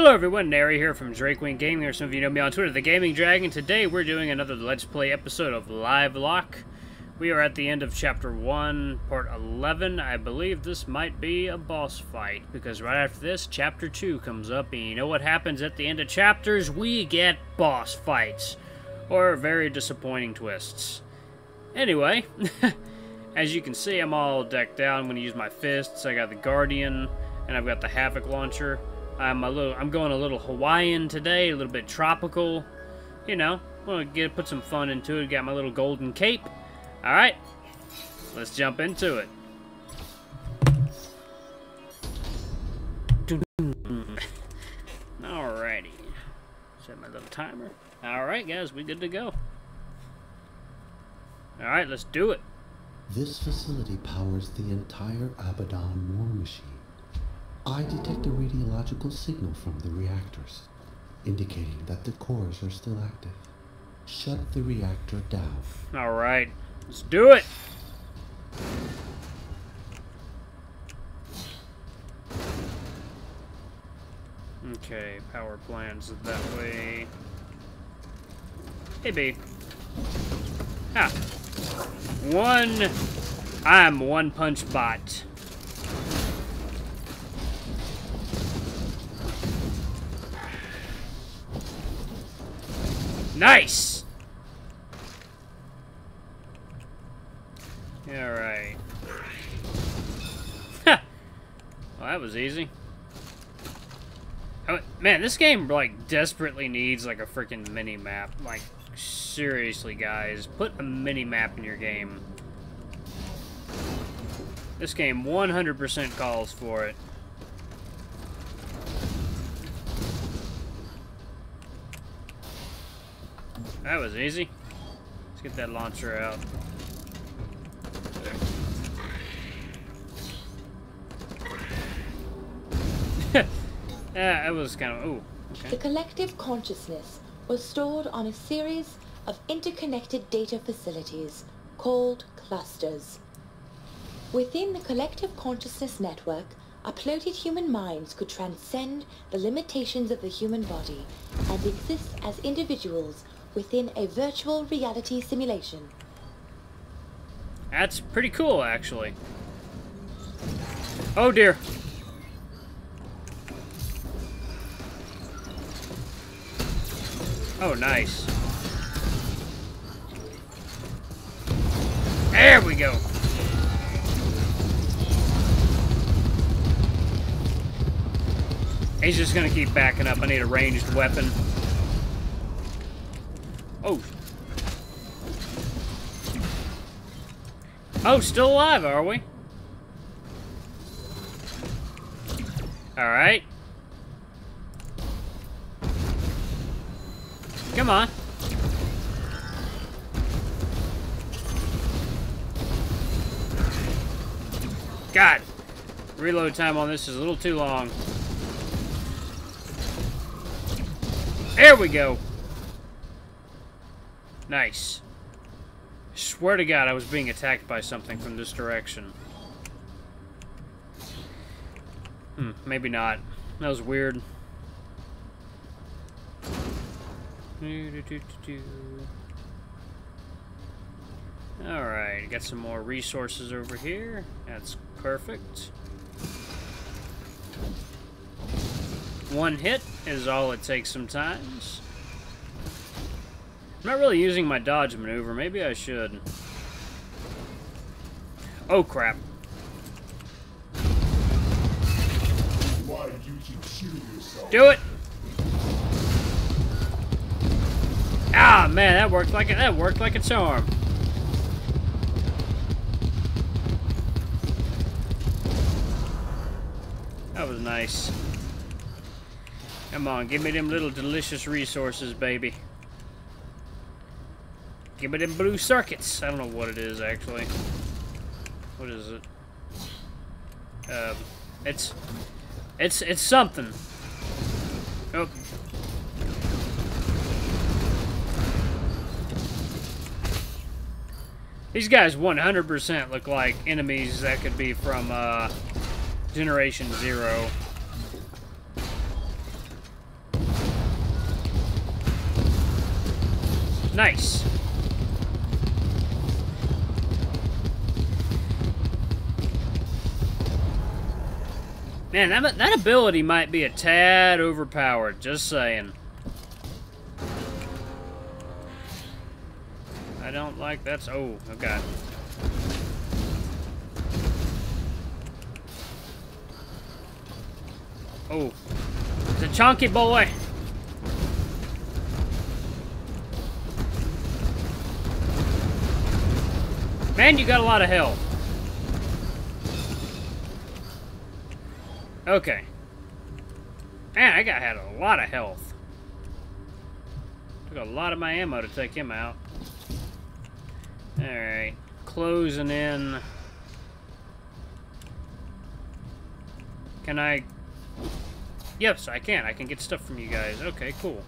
Hello everyone, Nary here from Drakewing Gaming, or some of you know me on Twitter, The Gaming Dragon. Today we're doing another Let's Play episode of Livelock. We are at the end of Chapter 1, Part 11. I believe this might be a boss fight, because right after this, Chapter 2 comes up, and you know what happens at the end of chapters? We get boss fights, or very disappointing twists. Anyway, as you can see, I'm all decked out. I'm going to use my fists. I got the Guardian, and I've got the Havoc Launcher. I'm a little. I'm going a little Hawaiian today, a little bit tropical. You know, want to get put some fun into it. Got my little golden cape. All right, let's jump into it. Alrighty, set my little timer. All right, guys, we good to go. All right, let's do it. This facility powers the entire Abaddon war machine. I detect a radiological signal from the reactors, indicating that the cores are still active. Shut the reactor down. All right, let's do it. Okay, power plants that way. Hey, B. Ah. One. I'm one punch bot. Nice! Alright. well, that was easy. Oh, man, this game, like, desperately needs, like, a freaking mini-map. Like, seriously, guys. Put a mini-map in your game. This game 100% calls for it. That was easy. Let's get that launcher out. yeah, it was kind of... Ooh, okay. The collective consciousness was stored on a series of interconnected data facilities called clusters. Within the collective consciousness network, uploaded human minds could transcend the limitations of the human body and exist as individuals within a virtual reality simulation. That's pretty cool, actually. Oh dear. Oh, nice. There we go. He's just gonna keep backing up. I need a ranged weapon. Oh. Oh, still alive, are we? Alright. Come on. God. Reload time on this is a little too long. There we go. Nice. I swear to God, I was being attacked by something from this direction. Hmm, maybe not. That was weird. Alright, got some more resources over here. That's perfect. One hit is all it takes sometimes. I'm not really using my dodge maneuver. Maybe I should. Oh, crap. Do it! Ah, man, that worked like it. That worked like a charm. That was nice. Come on, give me them little delicious resources, baby. Give me them blue circuits. I don't know what it is, actually. What is it? Um, it's... It's... It's something. Oh. These guys 100% look like enemies that could be from, uh, Generation Zero. Nice. Man, that, that ability might be a tad overpowered, just saying. I don't like that's oh, okay. Oh. It's a chunky boy. Man, you got a lot of health. Okay. Man, I got had a lot of health. Took a lot of my ammo to take him out. Alright. Closing in. Can I... Yes, I can. I can get stuff from you guys. Okay, cool.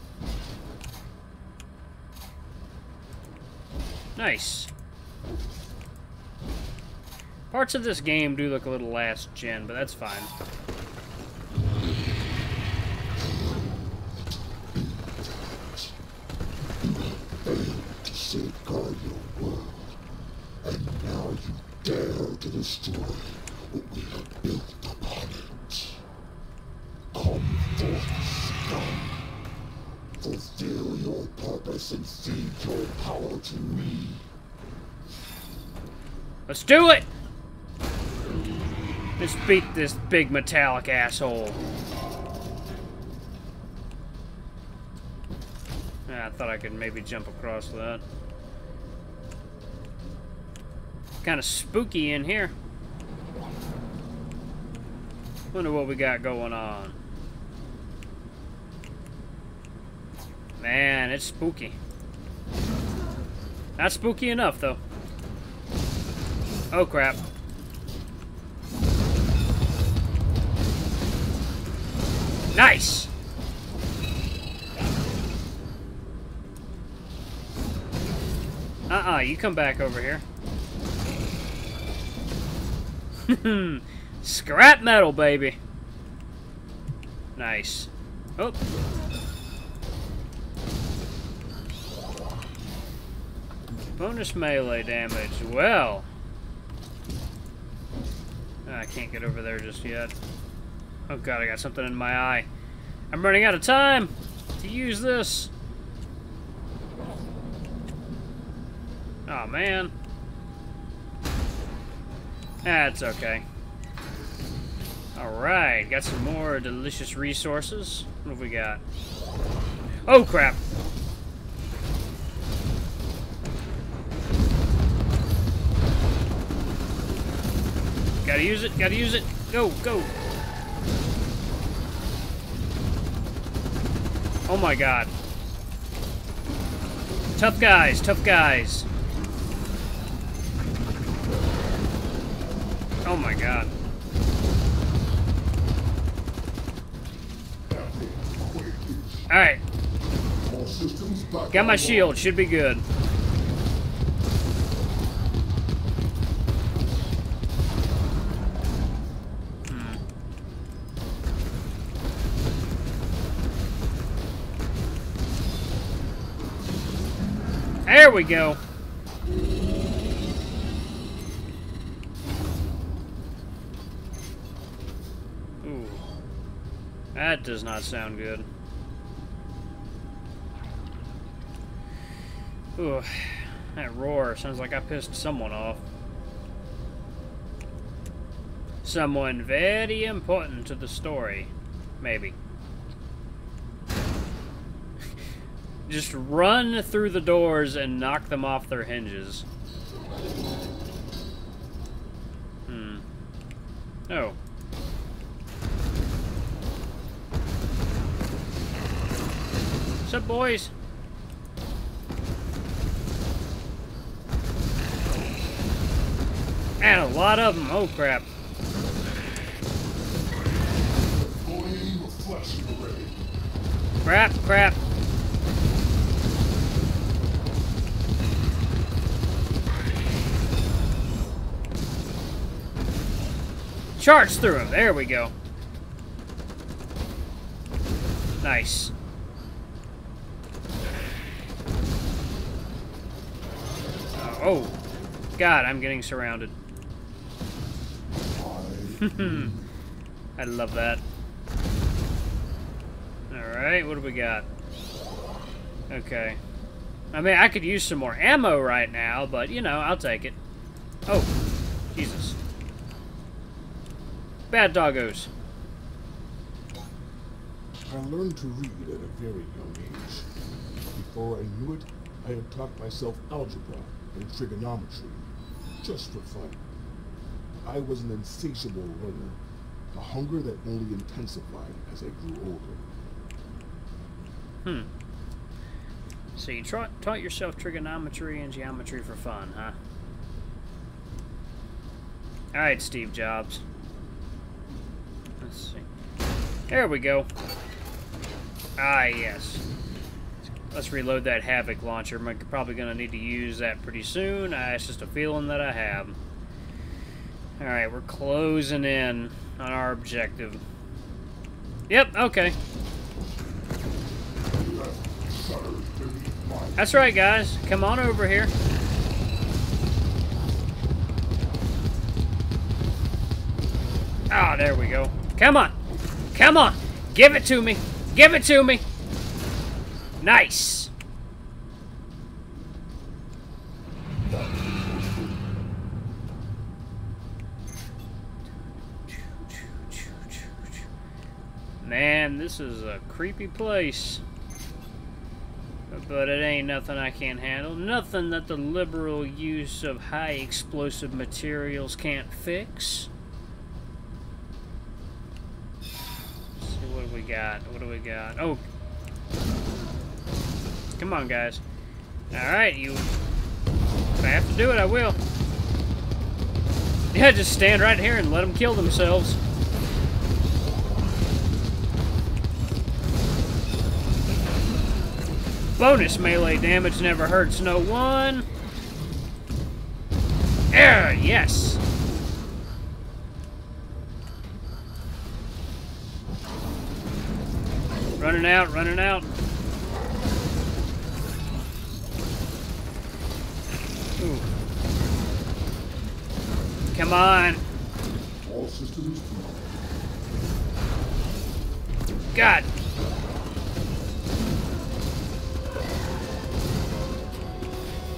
Nice. Parts of this game do look a little last gen, but that's fine. Safeguard your world, and now you dare to destroy what we have built upon it. Come forth, scum. Fulfill your purpose and feed your power to me. Let's do it! Let's beat this big metallic asshole. Yeah, I thought I could maybe jump across that. Kind of spooky in here. Wonder what we got going on. Man, it's spooky. Not spooky enough, though. Oh, crap. Nice! Uh-uh, you come back over here. Scrap metal, baby. Nice. Oh. Bonus melee damage. Well. Ah, I can't get over there just yet. Oh god, I got something in my eye. I'm running out of time to use this. Oh man. That's okay. Alright, got some more delicious resources. What have we got? Oh crap! Gotta use it, gotta use it. Go, go. Oh my god. Tough guys, tough guys. My god. Alright. Got my shield, should be good. Hmm. There we go. Ooh. That does not sound good. Ooh. That roar sounds like I pissed someone off. Someone very important to the story. Maybe. Just run through the doors and knock them off their hinges. Hmm. Oh. What's up, boys? And a lot of them. Oh, crap. Crap, crap. Charge through him. There we go. Nice. Oh, God, I'm getting surrounded. I love that. Alright, what do we got? Okay. I mean, I could use some more ammo right now, but, you know, I'll take it. Oh, Jesus. Bad doggos. I learned to read at a very young age. Before I knew it, I had taught myself algebra and trigonometry, just for fun. I was an insatiable learner, a hunger that only intensified as I grew older. Hmm. So you tra taught yourself trigonometry and geometry for fun, huh? Alright, Steve Jobs. Let's see. There we go. Ah, yes. Let's reload that Havoc launcher. I'm probably going to need to use that pretty soon. Ah, it's just a feeling that I have. Alright, we're closing in on our objective. Yep, okay. That's right, guys. Come on over here. Ah, oh, there we go. Come on. Come on. Give it to me. Give it to me. Nice. Man, this is a creepy place. But it ain't nothing I can't handle. Nothing that the liberal use of high explosive materials can't fix. Let's see what we got? What do we got? Oh. Come on, guys. Alright, you... If I have to do it, I will. Yeah, just stand right here and let them kill themselves. Bonus melee damage never hurts no one. There, yes. Running out, running out. Ooh. Come on. God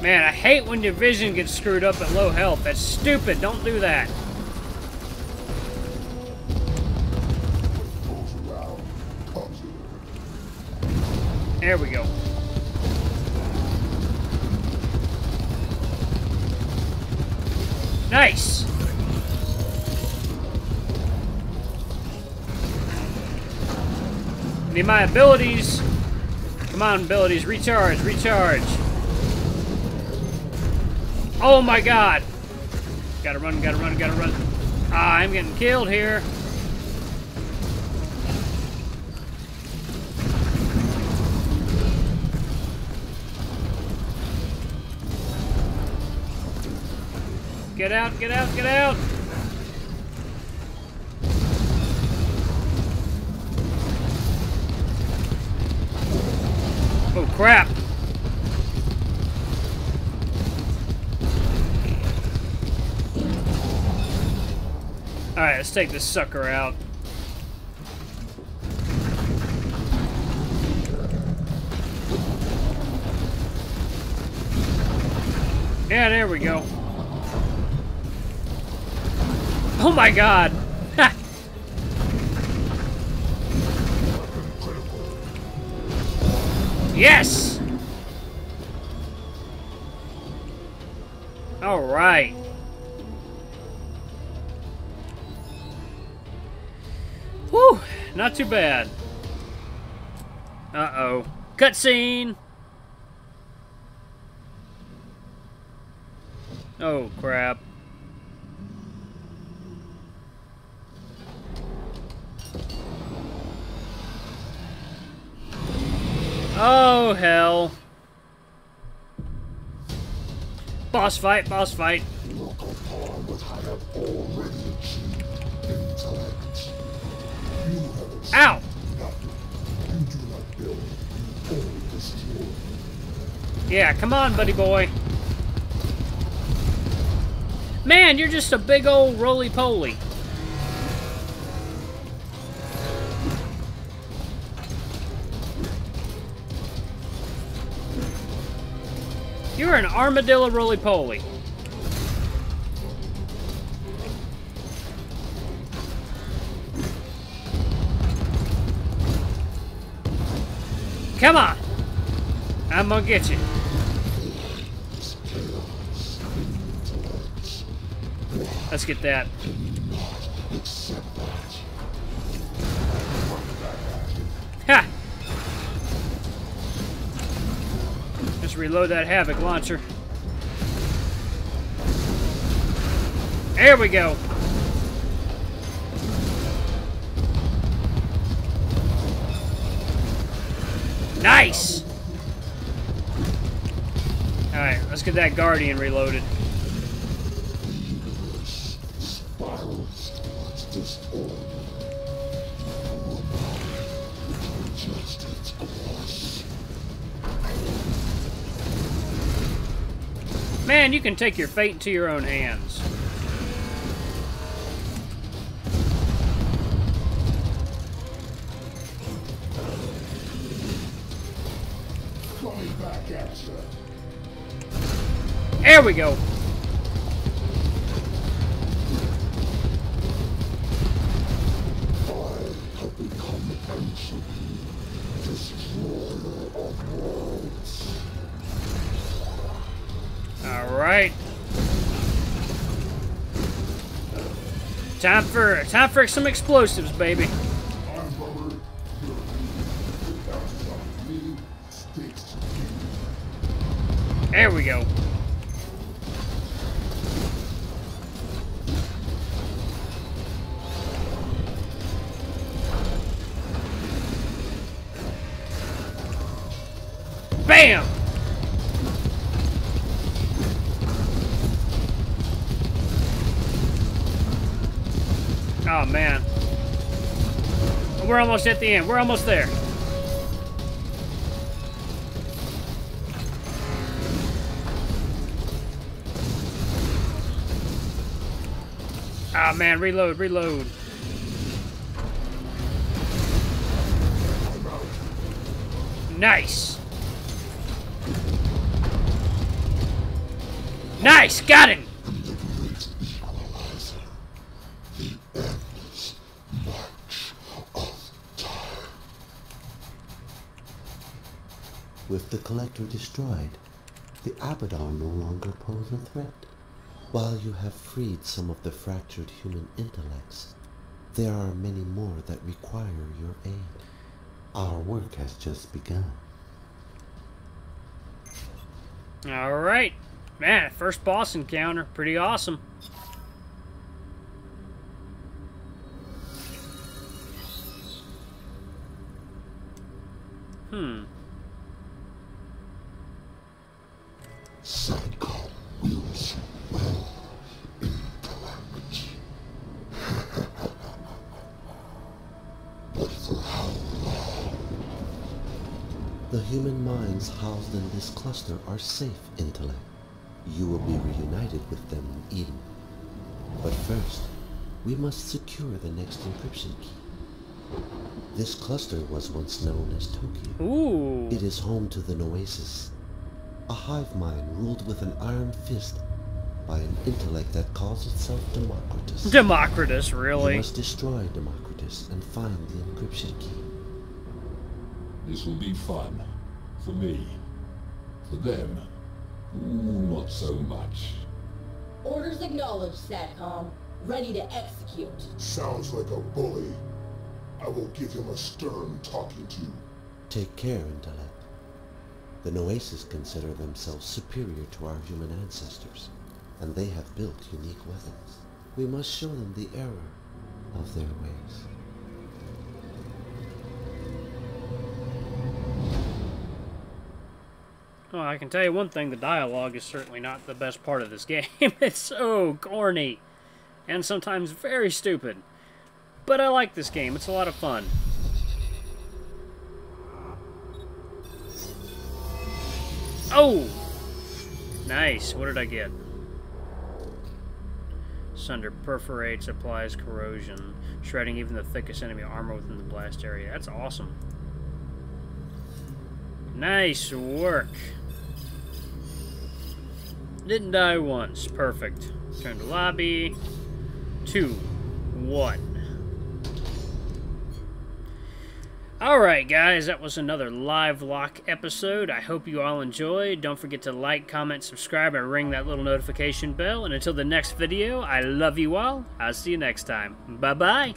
Man, I hate when your vision gets screwed up at low health. That's stupid. Don't do that. There we go. Nice! I Need my abilities. Come on, abilities. Recharge, recharge. Oh my god! Gotta run, gotta run, gotta run. Ah, I'm getting killed here. Get out, get out, get out! Oh crap! Alright, let's take this sucker out. Yeah, there we go. Oh my god! yes! Alright. Whew, not too bad. Uh-oh. Cutscene! Oh, crap. Oh, hell. Boss fight, boss fight. Ow! Yeah, come on, buddy boy. Man, you're just a big old roly-poly. You're an armadillo roly-poly. Come on! I'm gonna get you. Let's get that. Reload that Havoc launcher. There we go. Nice! Alright, let's get that Guardian reloaded. Man, you can take your fate into your own hands. There we go. All right. Time for time for some explosives, baby. We're almost at the end. We're almost there. Ah, oh, man. Reload, reload. Nice. Nice, got him. With the Collector destroyed, the Abaddon no longer pose a threat. While you have freed some of the fractured human intellects, there are many more that require your aid. Our work has just begun. All right. Man, first boss encounter. Pretty awesome. The human minds housed in this cluster are safe intellect. You will be reunited with them in Eden. But first, we must secure the next encryption key. This cluster was once known as Tokyo. Ooh. It is home to the Noasis, a hive mind ruled with an iron fist by an intellect that calls itself Democritus. Democritus, really? must destroy Democritus and find the encryption key. This will be fun. For me. For them. Ooh, not so much. Orders acknowledged, SATCOM. Ready to execute. Sounds like a bully. I will give him a stern talking to. Take care, intellect. The Noasis consider themselves superior to our human ancestors, and they have built unique weapons. We must show them the error of their ways. Well, I can tell you one thing, the dialogue is certainly not the best part of this game. it's so corny. And sometimes very stupid. But I like this game, it's a lot of fun. Oh! Nice, what did I get? Sunder perforates, applies corrosion, shredding even the thickest enemy armor within the blast area. That's awesome. Nice work. Didn't die once. Perfect. Turn to lobby. Two. One. Alright, guys, that was another Livelock episode. I hope you all enjoyed. Don't forget to like, comment, subscribe, and ring that little notification bell. And until the next video, I love you all. I'll see you next time. Bye bye.